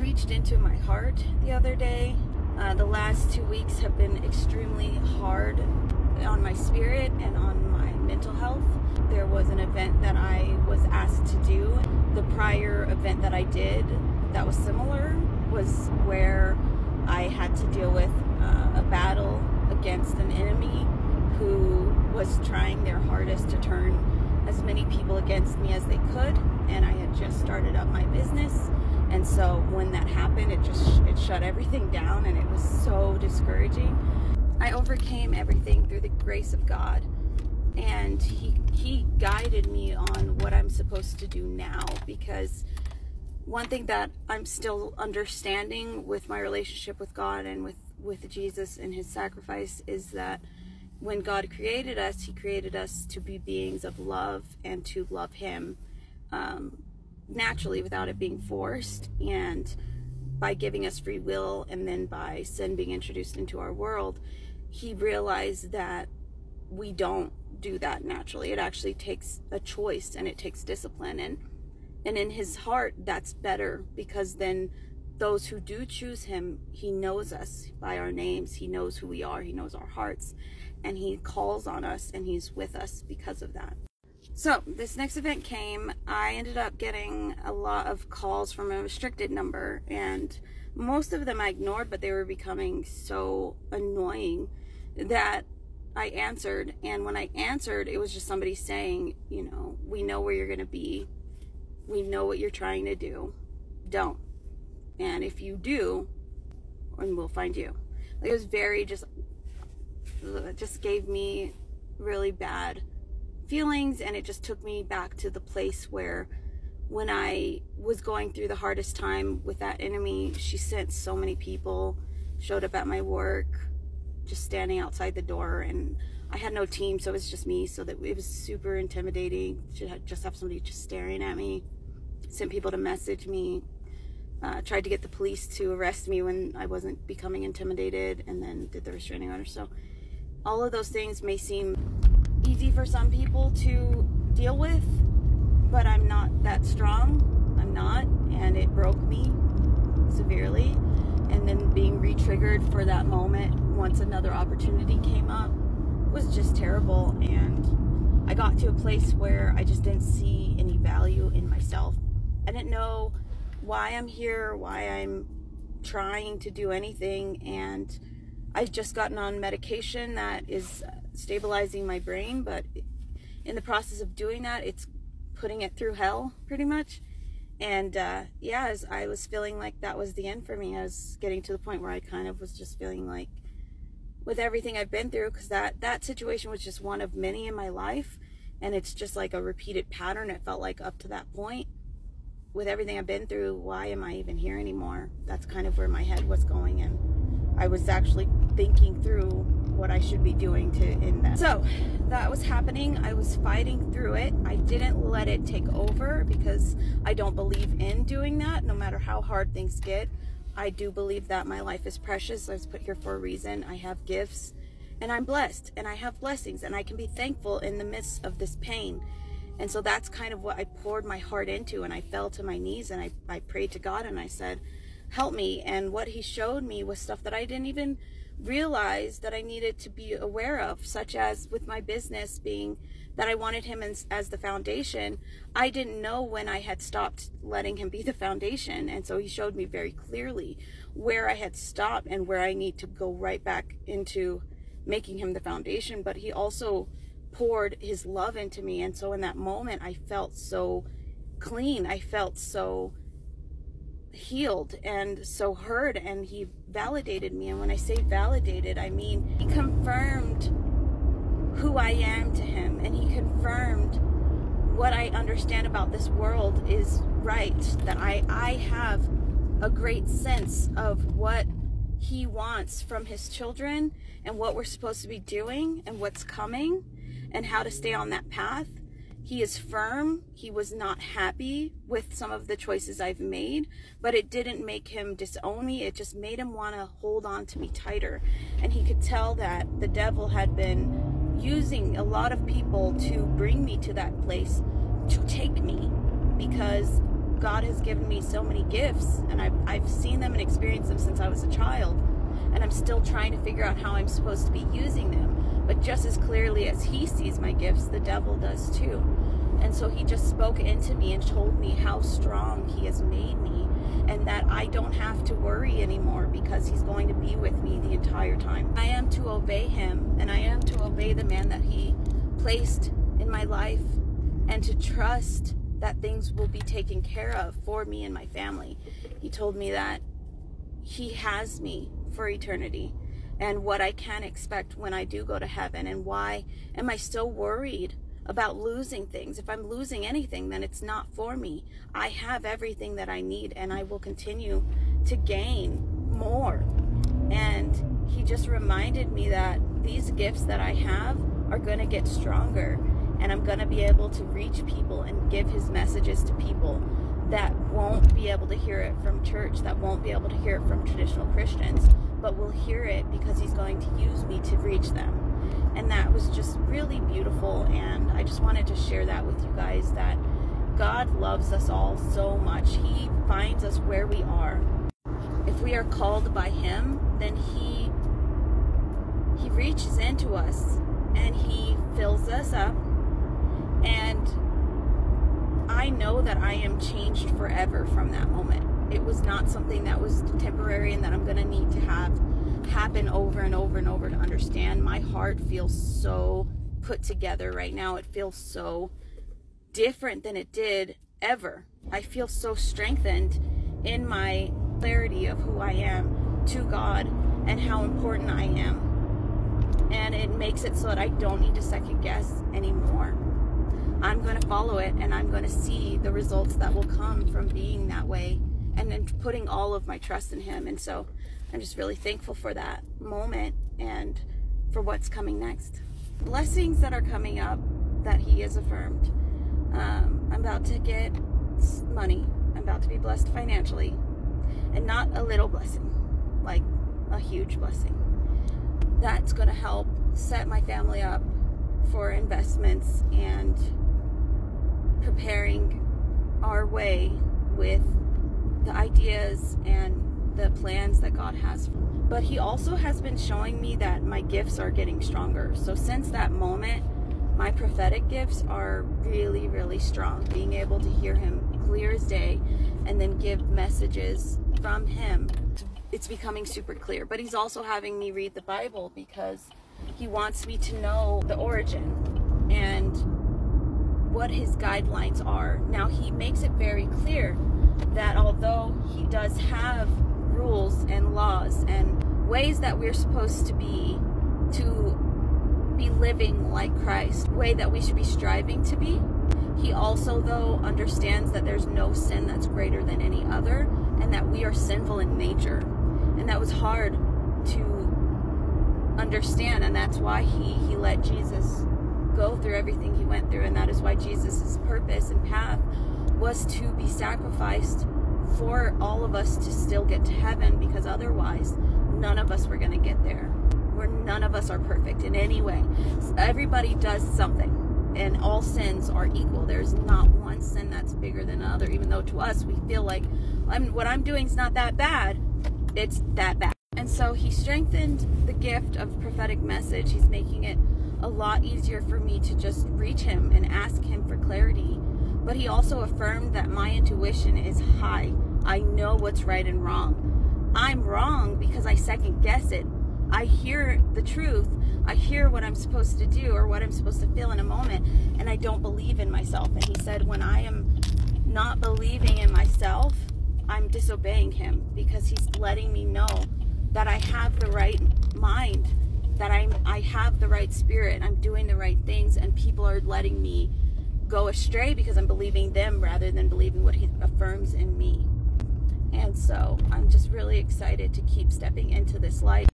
reached into my heart the other day. Uh, the last two weeks have been extremely hard on my spirit and on my mental health. There was an event that I was asked to do. The prior event that I did that was similar was where I had to deal with uh, a battle against an enemy who was trying their hardest to turn as many people against me as they could and I had just started up my business and so when that happened it just it shut everything down and it was so discouraging. I overcame everything through the grace of God. And he he guided me on what I'm supposed to do now because one thing that I'm still understanding with my relationship with God and with with Jesus and his sacrifice is that when God created us, he created us to be beings of love and to love him um, naturally without it being forced and by giving us free will and then by sin being introduced into our world, he realized that we don't do that naturally. It actually takes a choice and it takes discipline and and in his heart that's better because then those who do choose him, he knows us by our names. He knows who we are. He knows our hearts and he calls on us and he's with us because of that. So this next event came, I ended up getting a lot of calls from a restricted number and most of them I ignored, but they were becoming so annoying that I answered. And when I answered, it was just somebody saying, you know, we know where you're going to be. We know what you're trying to do. Don't. And if you do, and we'll find you. It was very just, just gave me really bad feelings and it just took me back to the place where when I was going through the hardest time with that enemy, she sent so many people, showed up at my work, just standing outside the door and I had no team, so it was just me, so that it was super intimidating to just have somebody just staring at me. Sent people to message me, uh, tried to get the police to arrest me when I wasn't becoming intimidated, and then did the restraining order. So all of those things may seem easy for some people to deal with, but I'm not that strong. I'm not, and it broke me severely. And then being re-triggered for that moment once another opportunity came up was just terrible. And I got to a place where I just didn't see any value in myself. I didn't know why I'm here, why I'm trying to do anything, and I've just gotten on medication that is stabilizing my brain, but in the process of doing that, it's putting it through hell pretty much. And uh, yeah, as I was feeling like that was the end for me, I was getting to the point where I kind of was just feeling like, with everything I've been through, because that that situation was just one of many in my life, and it's just like a repeated pattern. It felt like up to that point with everything I've been through, why am I even here anymore? That's kind of where my head was going. And I was actually thinking through what I should be doing to end that. So that was happening. I was fighting through it. I didn't let it take over because I don't believe in doing that, no matter how hard things get. I do believe that my life is precious. I was put here for a reason. I have gifts and I'm blessed and I have blessings and I can be thankful in the midst of this pain and so that's kind of what I poured my heart into. And I fell to my knees and I, I prayed to God and I said, help me. And what he showed me was stuff that I didn't even realize that I needed to be aware of, such as with my business being that I wanted him as, as the foundation. I didn't know when I had stopped letting him be the foundation. And so he showed me very clearly where I had stopped and where I need to go right back into making him the foundation. But he also poured his love into me. And so in that moment, I felt so clean. I felt so healed and so heard and he validated me. And when I say validated, I mean he confirmed who I am to him and he confirmed what I understand about this world is right, that I, I have a great sense of what he wants from his children and what we're supposed to be doing and what's coming and how to stay on that path. He is firm. He was not happy with some of the choices I've made, but it didn't make him disown me. It just made him want to hold on to me tighter. And he could tell that the devil had been using a lot of people to bring me to that place to take me because God has given me so many gifts and I've, I've seen them and experienced them since I was a child. And I'm still trying to figure out how I'm supposed to be using them. But just as clearly as He sees my gifts, the devil does too. And so He just spoke into me and told me how strong He has made me and that I don't have to worry anymore because He's going to be with me the entire time. I am to obey Him and I am to obey the man that He placed in my life and to trust that things will be taken care of for me and my family. He told me that He has me for eternity and what I can expect when I do go to heaven and why am I still worried about losing things. If I'm losing anything, then it's not for me. I have everything that I need and I will continue to gain more. And he just reminded me that these gifts that I have are going to get stronger and I'm going to be able to reach people and give his messages to people that won't be able to hear it from church, that won't be able to hear it from traditional Christians, but will hear it because he's going to use me to reach them. And that was just really beautiful. And I just wanted to share that with you guys that God loves us all so much. He finds us where we are. If we are called by him, then he he reaches into us and he fills us up and I know that I am changed forever from that moment. It was not something that was temporary and that I'm going to need to have happen over and over and over to understand. My heart feels so put together right now. It feels so different than it did ever. I feel so strengthened in my clarity of who I am to God and how important I am. And it makes it so that I don't need to second guess anymore. I'm going to follow it and I'm going to see the results that will come from being that way and then putting all of my trust in Him. And so I'm just really thankful for that moment and for what's coming next. Blessings that are coming up that He has affirmed. Um, I'm about to get money, I'm about to be blessed financially, and not a little blessing, like a huge blessing. That's going to help set my family up for investments and preparing our way with ideas and the plans that God has. For. me. But He also has been showing me that my gifts are getting stronger. So since that moment, my prophetic gifts are really, really strong. Being able to hear Him clear as day and then give messages from Him, it's becoming super clear. But He's also having me read the Bible because He wants me to know the origin and what his guidelines are. Now, he makes it very clear that although he does have rules and laws and ways that we're supposed to be to be living like Christ, way that we should be striving to be, he also though understands that there's no sin that's greater than any other and that we are sinful in nature. And that was hard to understand and that's why he he let Jesus go through everything he went through. And that is why Jesus' purpose and path was to be sacrificed for all of us to still get to heaven because otherwise none of us were going to get there. Where none of us are perfect in any way. Everybody does something and all sins are equal. There's not one sin that's bigger than another, even though to us we feel like I'm, what I'm doing is not that bad. It's that bad. And so he strengthened the gift of prophetic message. He's making it a lot easier for me to just reach him and ask him for clarity. But he also affirmed that my intuition is high. I know what's right and wrong. I'm wrong because I second guess it. I hear the truth. I hear what I'm supposed to do or what I'm supposed to feel in a moment, and I don't believe in myself. And he said, when I am not believing in myself, I'm disobeying him because he's letting me know that I have the right mind that I'm I have the right spirit, I'm doing the right things, and people are letting me go astray because I'm believing them rather than believing what he affirms in me. And so I'm just really excited to keep stepping into this light.